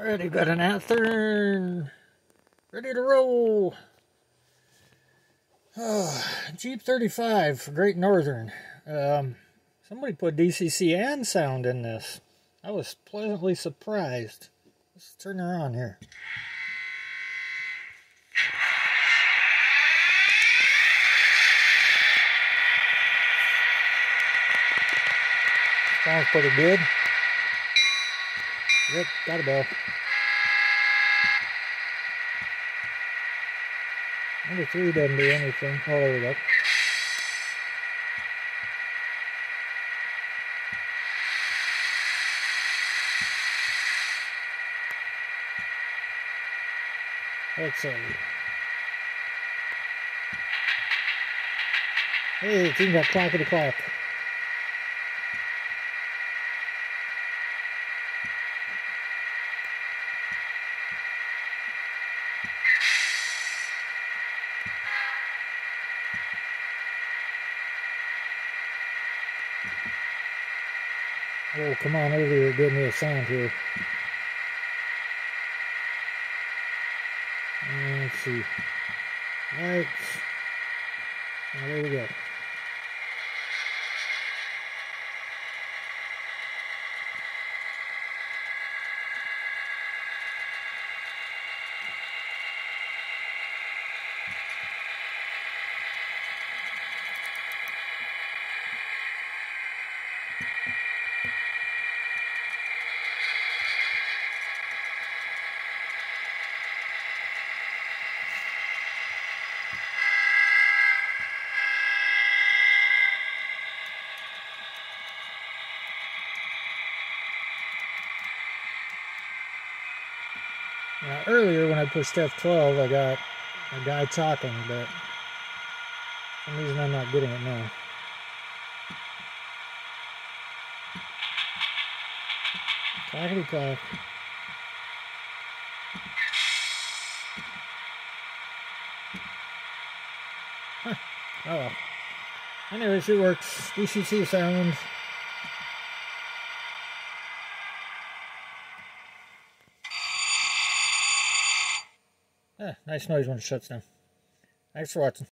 Alrighty, got an Athearn. Ready to roll. Oh, GP 35 for Great Northern. Um, somebody put DCC and sound in this. I was pleasantly surprised. Let's turn her on here. Sounds pretty good. Yep, got a bell. Number three doesn't do anything. Oh, there we go. Let's see. Hey, it's even got clackety clack. Oh, come on over here, give me a sound here. Let's see. Lights. Oh, there we go. Now, earlier when I pushed F12, I got a guy talking, but for some reason I'm not getting it now. Clackety clack. Huh. Oh well. Anyways, it works. DCC sound. Ah, nice noise when it shuts down. Thanks for watching.